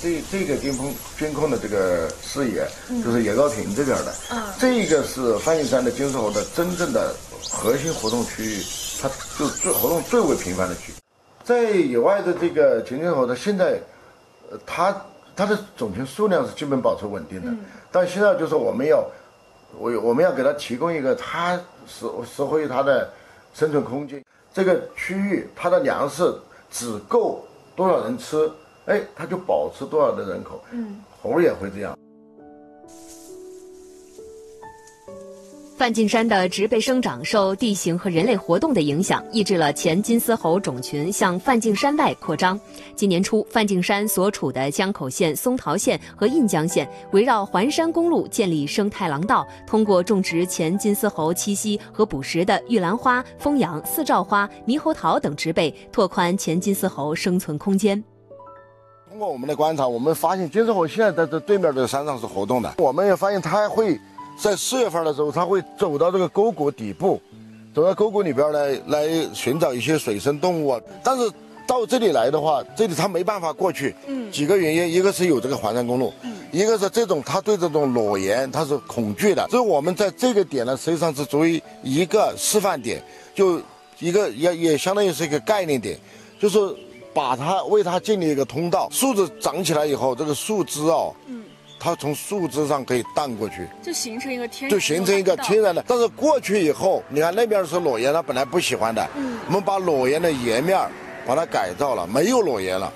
这这个监控监控的这个视野，就是野高亭这边的，嗯，这个是梵净山的金丝猴的真正的核心活动区域，它就最活动最为频繁的区。域。在野外的这个金丝猴的，现在，呃，它它的种群数量是基本保持稳定的，但现在就是我们要，我我们要给它提供一个它适适合于它的生存空间。这个区域它的粮食只够多少人吃，哎，它就保持多少的人口。嗯，猴也会这样。梵净山的植被生长受地形和人类活动的影响，抑制了前金丝猴种群向梵净山外扩张。今年初，梵净山所处的江口县、松桃县和印江县围绕环山公路建立生态廊道，通过种植前金丝猴栖息和捕食的玉兰花、枫杨、四照花、猕猴桃等植被，拓宽前金丝猴生存空间。通过我们的观察，我们发现金丝猴现在在这对面的山上是活动的，我们也发现它会。在四月份的时候，它会走到这个沟谷底部，走到沟谷里边来，来寻找一些水生动物啊。但是到这里来的话，这里它没办法过去。嗯，几个原因，一个是有这个环山公路，嗯，一个是这种它对这种裸岩它是恐惧的。所以我们在这个点呢，实际上是作为一个示范点，就一个也也相当于是一个概念点，就是把它为它建立一个通道。树子长起来以后，这个树枝哦。它从树枝上可以荡过去，就形成一个天，就形成一个天然的。但是过去以后，你看那边是裸岩，它本来不喜欢的。嗯，我们把裸岩的岩面把它改造了，没有裸岩了。